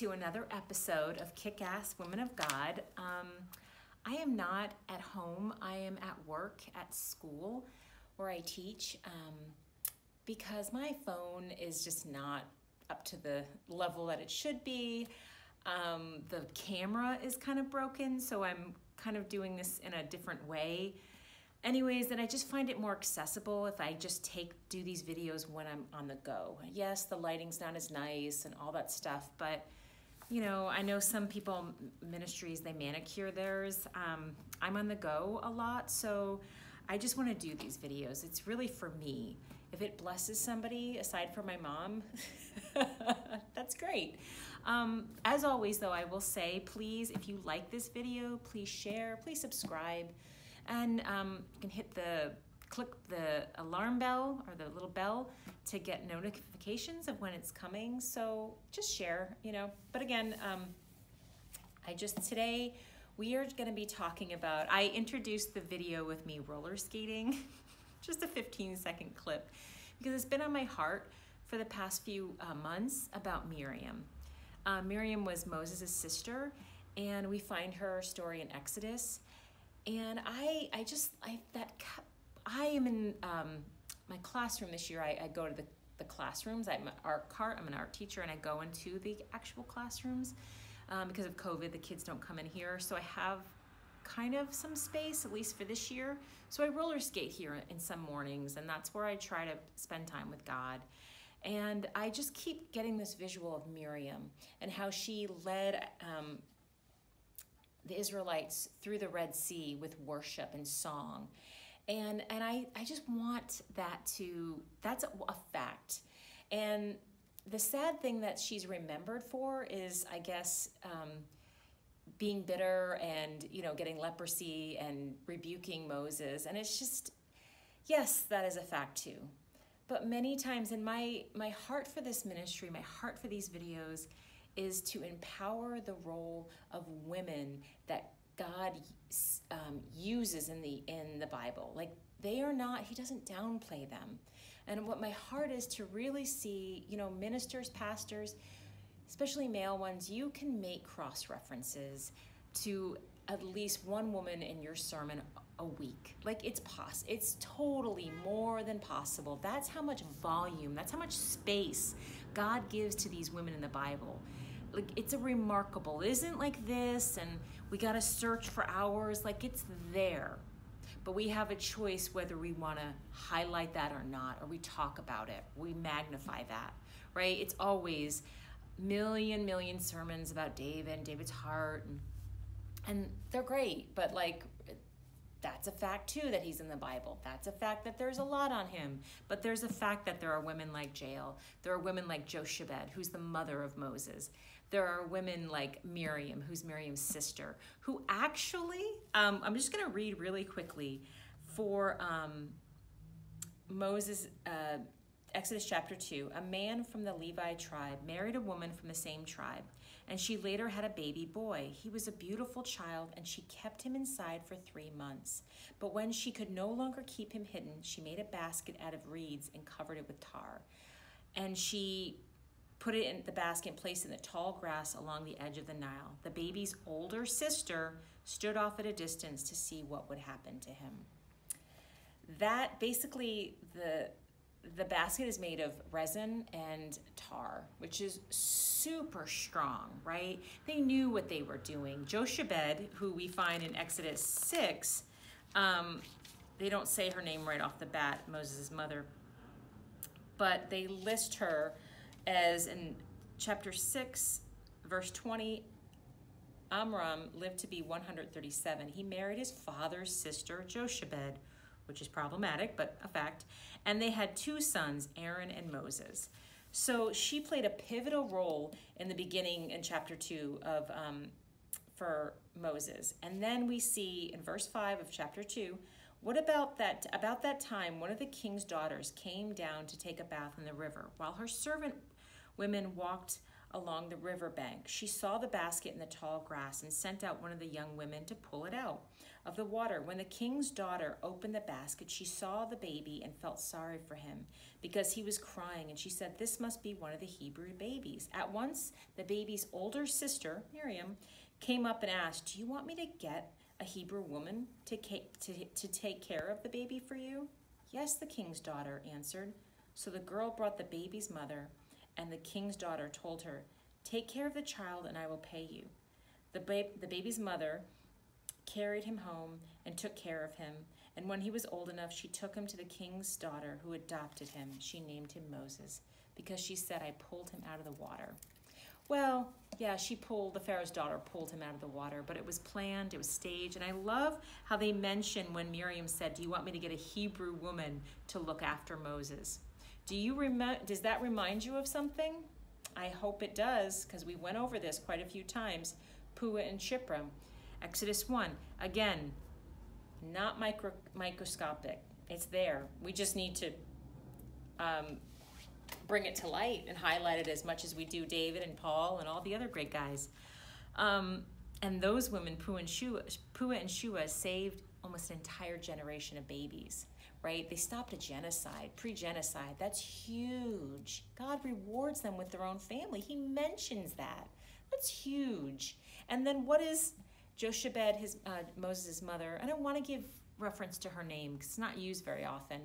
to another episode of Kick Ass Women of God. Um, I am not at home, I am at work at school where I teach um, because my phone is just not up to the level that it should be. Um, the camera is kind of broken, so I'm kind of doing this in a different way anyways and i just find it more accessible if i just take do these videos when i'm on the go yes the lighting's not as nice and all that stuff but you know i know some people ministries they manicure theirs. Um, i'm on the go a lot so i just want to do these videos. It's really for me. If it blesses somebody aside from my mom that's great. Um, as always though i will say please if you like this video please share please subscribe and um, you can hit the click the alarm bell or the little bell to get notifications of when it's coming. So just share, you know. But again, um, I just today we are going to be talking about. I introduced the video with me roller skating, just a 15 second clip, because it's been on my heart for the past few uh, months about Miriam. Uh, Miriam was Moses' sister, and we find her story in Exodus and I I just I that I am in um, my classroom this year. I, I go to the the classrooms. I'm an art cart. I'm an art teacher, and I go into the actual classrooms um, because of COVID. The kids don't come in here, so I have kind of some space at least for this year. So I roller skate here in some mornings, and that's where I try to spend time with God. And I just keep getting this visual of Miriam and how she led um, the Israelites through the Red Sea with worship and song. And, and I, I just want that to, that's a, fact. And the sad thing that she's remembered for is, I guess, um, being bitter and, you know, getting leprosy and rebuking Moses. And it's just, yes, that is a fact too. But many times in my, my heart for this ministry, my heart for these videos is to empower the role of women that God um, uses in the in the Bible. Like they are not, He doesn't downplay them. And what my heart is to really see, you know, ministers, pastors, especially male ones, you can make cross references to at least one woman in your sermon a week. Like it's poss it's totally more than possible. That's how much volume, that's how much space God gives to these women in the Bible like it's a remarkable. It isn't like this and we got to search for hours. Like it's there. But we have a choice whether we want to highlight that or not, or we talk about it. We magnify that, right? It's always million, million sermons about David and David's heart. And, and they're great, but like that's a fact too that he's in the Bible. That's a fact that there's a lot on him. But there's a fact that there are women like Jael. There are women like Jochebed, who's the mother of Moses. There are women like Miriam, who's Miriam's sister, who actually, um, I'm just going to read really quickly for um, Moses, uh, Exodus chapter 2. A man from the Levi tribe married a woman from the same tribe, and she later had a baby boy. He was a beautiful child, and she kept him inside for three months. But when she could no longer keep him hidden, she made a basket out of reeds and covered it with tar. And she put it in the basket and placed in the tall grass along the edge of the Nile. The baby's older sister stood off at a distance to see what would happen to him. That basically the the basket is made of resin and tar, which is super strong, right? They knew what they were doing. Jochebed, who we find in Exodus 6, um, they don't say her name right off the bat, Moses' mother, but they list her as in chapter 6, verse 20, Amram lived to be 137. He married his father's sister, Jochebed, which is problematic, but a fact. And they had two sons, Aaron and Moses. So she played a pivotal role in the beginning in chapter 2 of um, for Moses. And then we see in verse 5 of chapter 2, what about that about that time one of the king's daughters came down to take a bath in the river while her servant women walked along the river bank. She saw the basket in the tall grass and sent out one of the young women to pull it out of the water. When the king's daughter opened the basket, she saw the baby and felt sorry for him because he was crying. And she said, This must be one of the Hebrew babies. At once, the baby's older sister, Miriam, came up and asked, Do you want me to get a Hebrew woman to, to, to take care of the baby for you? Yes, the king's daughter answered. So the girl brought the baby's mother, and the king's daughter told her, Take care of the child, and I will pay you. The, ba the baby's mother carried him home and took care of him. And when he was old enough, she took him to the king's daughter who adopted him. She named him Moses because she said, I pulled him out of the water. Well, yeah, she pulled, the Pharaoh's daughter pulled him out of the water, but it was planned, it was staged. And I love how they mention when Miriam said, Do you want me to get a Hebrew woman to look after Moses? Do you remember, does that remind you of something? I hope it does, because we went over this quite a few times. Puah and Shiphrah. Exodus 1, again, not micro, microscopic. It's there. We just need to um, bring it to light and highlight it as much as we do David and Paul and all the other great guys. Um, and those women, Pua and Shua, Puah and Shua saved almost an entire generation of babies, right? They stopped a genocide, pre-genocide. That's huge. God rewards them with their own family. He mentions that. That's huge. And then what is Jochebed, his uh, Moses' mother? I don't want to give reference to her name because it's not used very often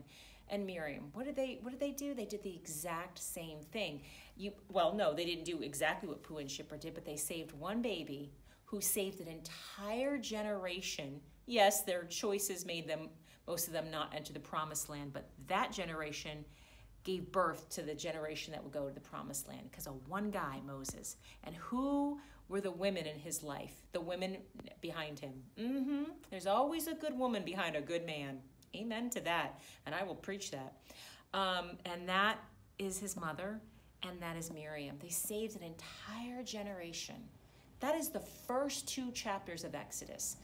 and Miriam. What did they what did they do? They did the exact same thing. You well, no, they didn't do exactly what Puah and Shiphrah did, but they saved one baby who saved an entire generation. Yes, their choices made them most of them not enter the promised land, but that generation gave birth to the generation that would go to the promised land because of one guy, Moses. And who were the women in his life? The women behind him. Mm-hmm. There's always a good woman behind a good man. Amen to that. And I will preach that. Um, and that is his mother, and that is Miriam. They saved an entire generation. That is the first two chapters of Exodus.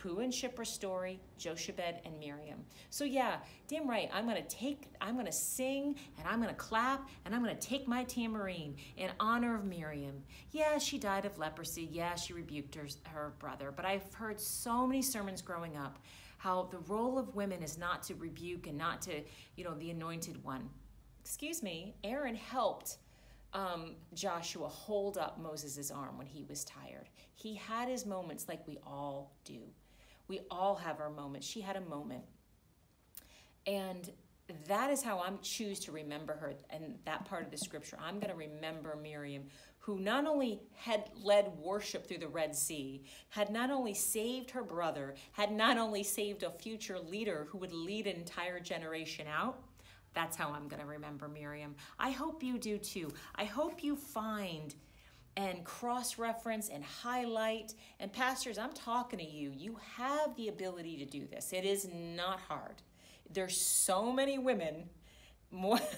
Puah and Shiphrah's story, Jochebed and Miriam. So yeah, damn right, I'm gonna take, I'm gonna sing, and I'm gonna clap, and I'm gonna take my tambourine in honor of Miriam. Yeah, she died of leprosy. Yeah, she rebuked her, her brother. But I've heard so many sermons growing up how the role of women is not to rebuke and not to, you know, the anointed one. Excuse me, Aaron helped um, Joshua hold up Moses' arm when he was tired. He had his moments like we all do. We all have our moments. She had a moment. And that is how I'm choose to remember her and that part of the scripture. I'm going to remember Miriam who not only had led worship through the Red Sea, had not only saved her brother, had not only saved a future leader who would lead an entire generation out. That's how I'm going to remember Miriam. I hope you do too. I hope you find and cross reference and highlight. And, pastors, I'm talking to you. You have the ability to do this, it is not hard. There's so many women, more.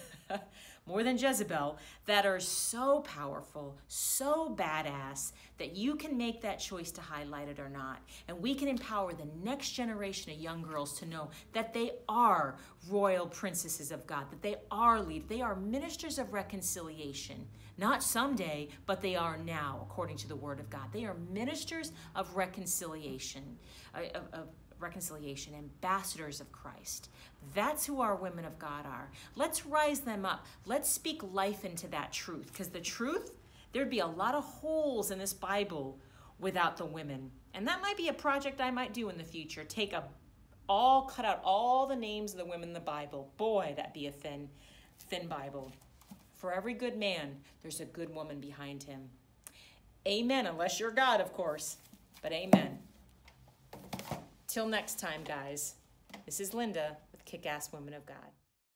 more than Jezebel, that are so powerful, so badass, that you can make that choice to highlight it or not. And we can empower the next generation of young girls to know that they are royal princesses of God, that they are lead, they are ministers of reconciliation. Not someday, but they are now, according to the word of God. They are ministers of reconciliation, uh, of, of reconciliation, ambassadors of Christ. That's who our women of God are. Let's rise them up. Let's speak life into that truth because the truth, there'd be a lot of holes in this Bible without the women. And that might be a project I might do in the future. Take a all cut out all the names of the women in the Bible. Boy, that'd be a thin thin Bible. For every good man, there's a good woman behind him. Amen, unless you're God, of course. But amen. Till next time, guys. This is Linda with Kick Ass Women of God.